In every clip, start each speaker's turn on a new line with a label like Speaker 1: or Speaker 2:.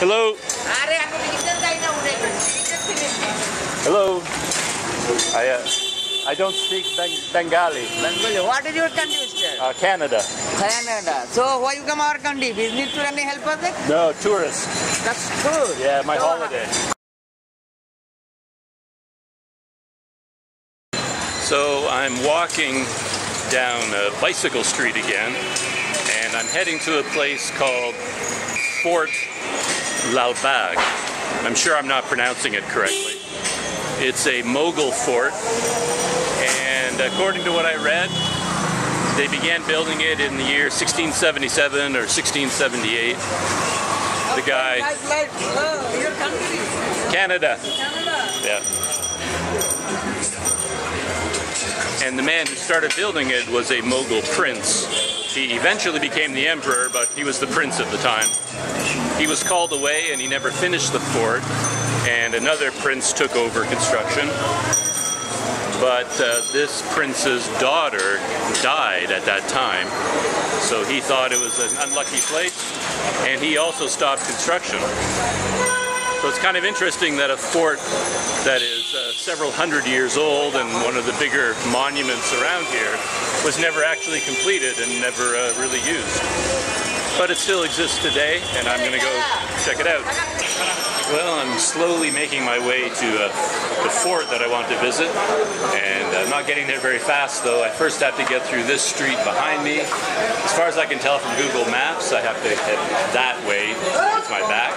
Speaker 1: Hello. Hello. I, uh, I don't speak Beng- Bengali.
Speaker 2: Bengali. What is your country, sir?
Speaker 1: Uh, Canada.
Speaker 2: Canada. So why you come our country? Business to any help us?
Speaker 1: No, tourist.
Speaker 2: That's good.
Speaker 1: Yeah, my
Speaker 2: So,
Speaker 1: holiday. So I'm walking down a bicycle street again, and I'm heading to a place called Fort Lalbagh. I'm sure I'm not pronouncing it correctly. It's a Mughal fort, and according to what I read, they began building it in the year 1677 or 1678. The guy,
Speaker 2: Like, like, your country,
Speaker 1: Canada,
Speaker 2: Canada.
Speaker 1: yeah. And the man who started building it was a Mughal prince. He eventually became the emperor, but he was the prince at the time. He was called away and he never finished the fort, and another prince took over construction. But uh, this prince's daughter died at that time, so he thought it was an unlucky place, and he also stopped construction. So it's kind of interesting that a fort that is uh, several hundred years old and one of the bigger monuments around here was never actually completed and never uh, really used. But it still exists today, and I'm going to go check it out. Well, I'm slowly making my way to uh, the fort that I want to visit, and I'm not getting there very fast though. I first have to get through this street behind me. As far as I can tell from Google Maps, I have to head that way towards my back.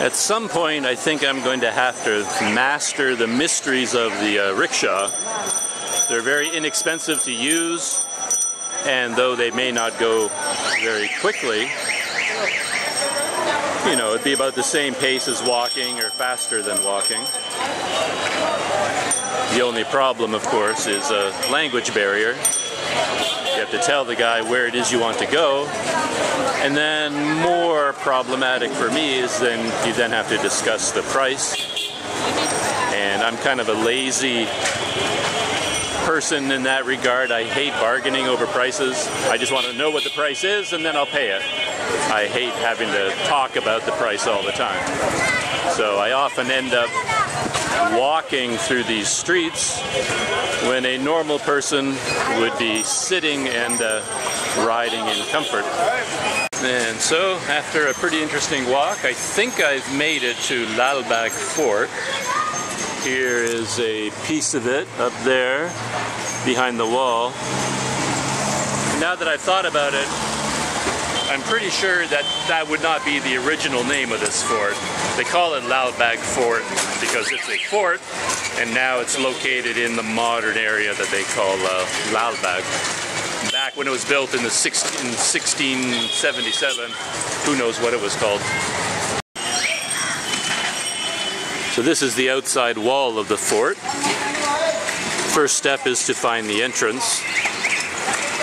Speaker 1: At some point, I think I'm going to have to master the mysteries of the uh, rickshaw. They're very inexpensive to use, and though they may not go very quickly, you know, it'd be about the same pace as walking or faster than walking. The only problem, of course, is a language barrier. Have to tell the guy where it is you want to go, and then more problematic for me is then you then have to discuss the price. And I'm kind of a lazy person in that regard. I hate bargaining over prices. I just want to know what the price is and then I'll pay it. I hate having to talk about the price all the time. So I often end up walking through these streets when a normal person would be sitting and uh, riding in comfort. And so, after a pretty interesting walk, I think I've made it to Lalbagh Fort. Here is a piece of it up there behind the wall. Now that I've thought about it, I'm pretty sure that that would not be the original name of this fort. They call it Lalbagh Fort because it's a fort, and now it's located in the modern area that they call uh. Back when it was built in the 16, in 1677, who knows what it was called. So this is the outside wall of the fort. First step is to find the entrance.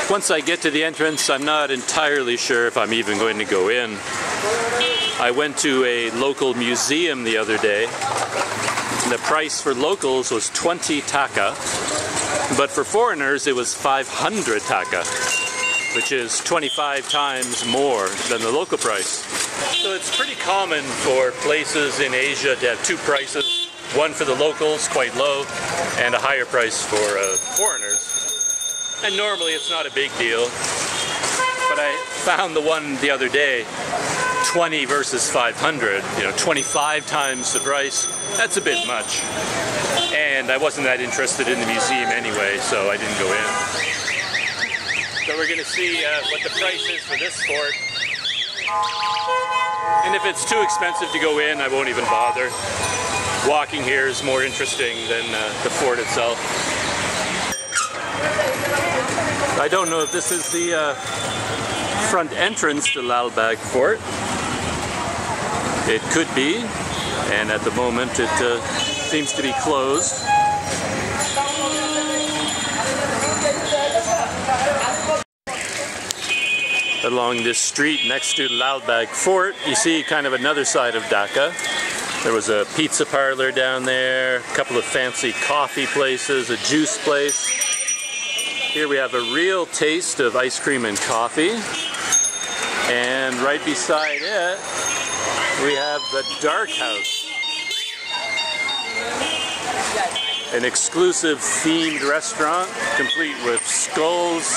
Speaker 1: Once I get to the entrance, I'm not entirely sure if I'm even going to go in. I went to a local museum the other day. The price for locals was 20 taka, but for foreigners it was 500 taka, which is 25 times more than the local price. So it's pretty common for places in Asia to have two prices, one for the locals, quite low, and a higher price for uh, foreigners. And normally it's not a big deal. But I found the one the other day, 20 versus 500, you know, 25 times the price. That's a bit much. And I wasn't that interested in the museum anyway, so I didn't go in. So we're going to see uh, what the price is for this fort. And if it's too expensive to go in, I won't even bother. Walking here is more interesting than uh, the fort itself. I don't know if this is the uh, front entrance to Lalbagh Fort. It could be, and at the moment it uh, seems to be closed. Along this street next to Lalbagh Fort, you see kind of another side of Dhaka. There was a pizza parlor down there, a couple of fancy coffee places, a juice place. Here we have a real taste of ice cream and coffee. And right beside it, we have the Dark House. An exclusive themed restaurant, complete with skulls.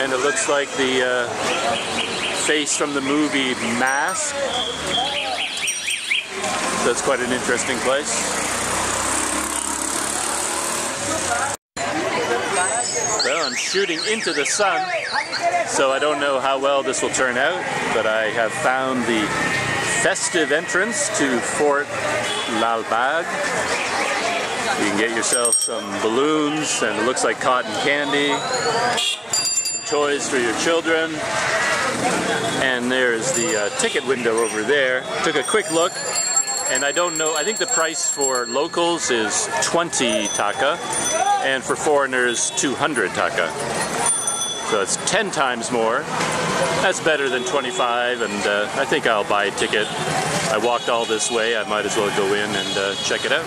Speaker 1: And it looks like the uh, face from the movie Mask. That's quite an interesting place. Well, I'm shooting into the sun, so I don't know how well this will turn out, but I have found the festive entrance to Fort Lalbagh. You can get yourself some balloons, and it looks like cotton candy, toys for your children. And there's the uh, ticket window over there. Took a quick look, and I don't know, I think the price for locals is 20 taka, and for foreigners, 200 taka. So it's 10 times more. That's better than 25, and uh, I think I'll buy a ticket. I walked all this way, I might as well go in and uh, check it out.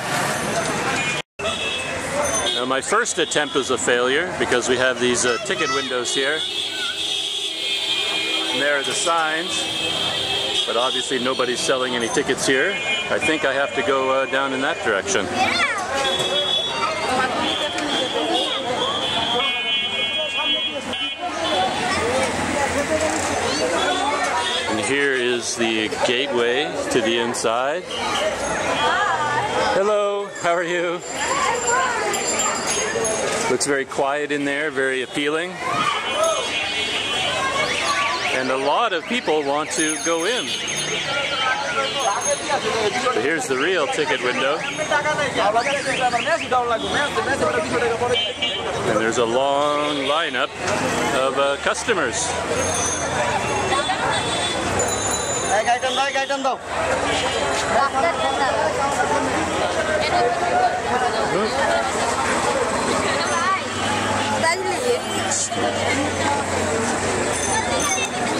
Speaker 1: Now my first attempt was a failure because we have these uh, ticket windows here. And there are the signs, but obviously nobody's selling any tickets here. I think I have to go uh, down in that direction. And here is the gateway to the inside. Hello, how are you? Looks very quiet in there, very appealing. And a lot of people want to go in. So here's the real ticket window. And there's a long lineup of uh, customers.
Speaker 2: এক item দাও এক item দাও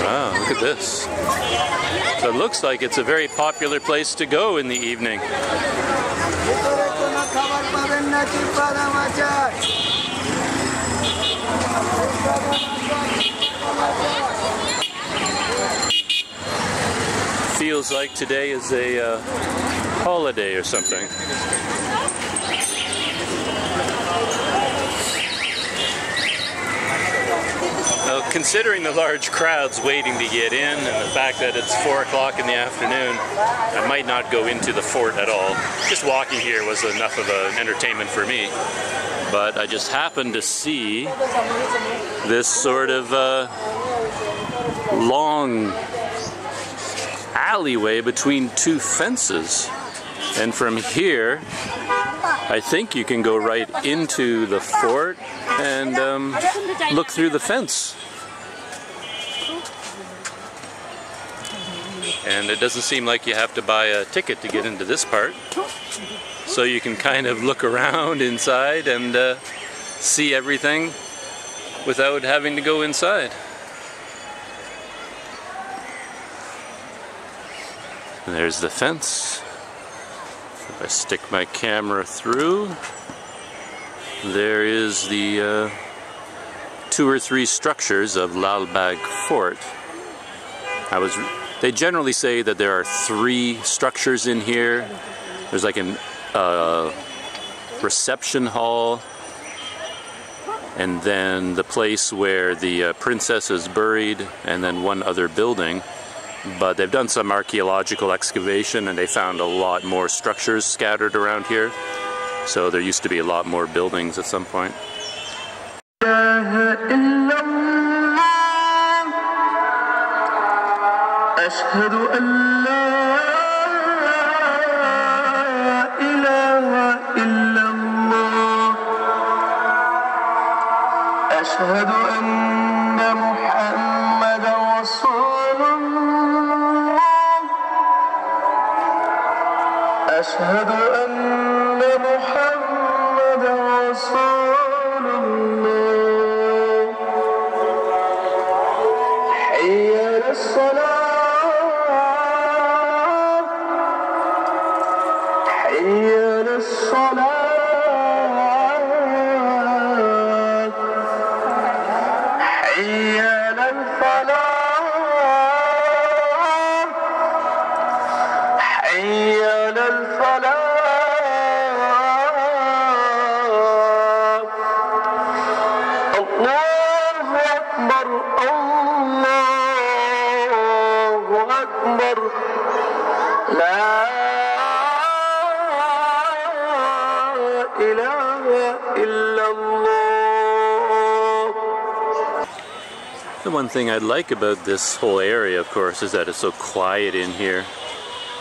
Speaker 1: Wow, look at this. So it looks like it's a very popular place to go in the evening. Feels like today is a uh, holiday or something. Considering the large crowds waiting to get in and the fact that it's 4 o'clock in the afternoon, I might not go into the fort at all. Just walking here was enough of an entertainment for me. But I just happened to see this sort of uh, long alleyway between two fences. And from here, I think you can go right into the fort and um, look through the fence. And it doesn't seem like you have to buy a ticket to get into this part. So you can kind of look around inside and uh, see everything without having to go inside. And there's the fence. If I stick my camera through, there is the uh, two or three structures of Lalbagh Fort. I was. They generally say that there are three structures in here. There's like a uh, reception hall, and then the place where the uh, princess is buried, and then one other building but they've done some archaeological excavation and they found a lot more structures scattered around here. So there used to be a lot more buildings at some point.
Speaker 3: أشهد أن لا إله أشهد أن إله إلا الله
Speaker 1: The one thing I like about this whole area, of course, is that it's so quiet in here.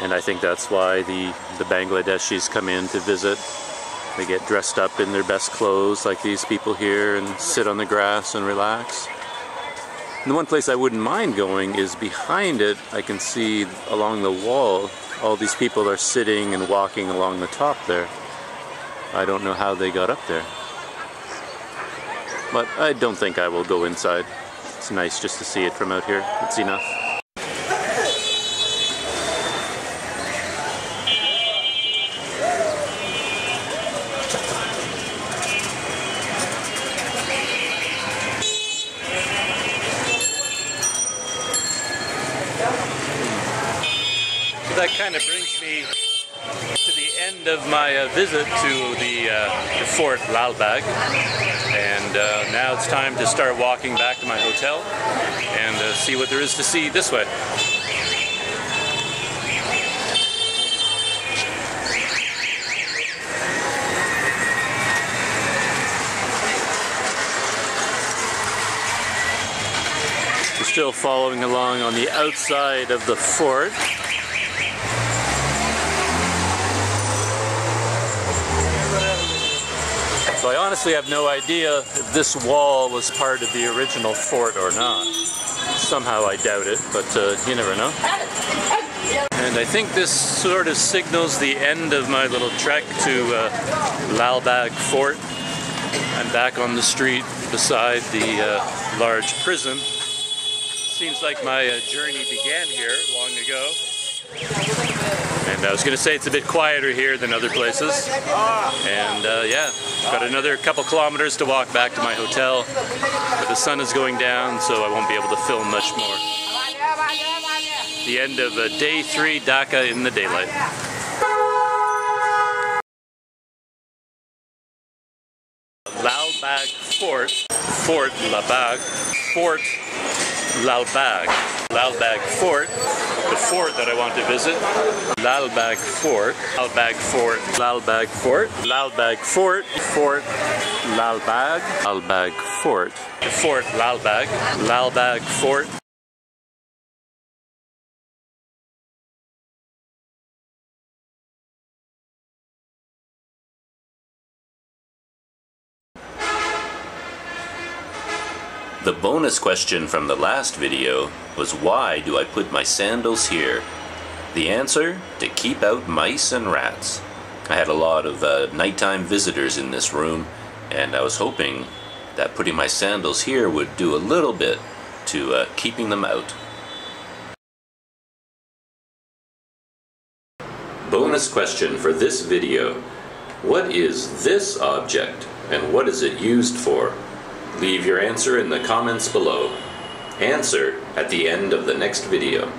Speaker 1: And I think that's why the, the Bangladeshis come in to visit. They get dressed up in their best clothes, like these people here, and sit on the grass and relax. And the one place I wouldn't mind going is behind it, I can see along the wall, all these people are sitting and walking along the top there. I don't know how they got up there. But I don't think I will go inside. It's nice just to see it from out here. It's enough. That kind of brings me to the end of my uh, visit to the, uh, the Fort Lalbagh. And uh, now it's time to start walking back to my hotel and uh, see what there is to see this way. Still following along on the outside of the fort. So I honestly have no idea if this wall was part of the original fort or not. Somehow I doubt it, but uh, you never know. And I think this sort of signals the end of my little trek to uh, Lalbagh Fort. I'm back on the street beside the uh, large prison. Seems like my uh, journey began here long ago. And I was going to say it's a bit quieter here than other places. And uh, yeah, got another couple kilometers to walk back to my hotel. But the sun is going down, so I won't be able to film much more. The end of uh, day three Dhaka in the daylight. Fort, Fort Labag, Fort Lalbagh, Lalbagh Fort, the fort that I want to visit. Lalbagh Fort, Lalbagh Fort, Lalbagh Fort, Lalbagh Fort, Fort Lalbagh, Lalbagh Fort, Fort Lalbagh, Lalbagh Fort. The bonus question from the last video was why do I put my sandals here? The answer? To keep out mice and rats. I had a lot of uh, nighttime visitors in this room, and I was hoping that putting my sandals here would do a little bit to uh, keeping them out. Bonus question for this video. What is this object and what is it used for? Leave your answer in the comments below. Answer at the end of the next video.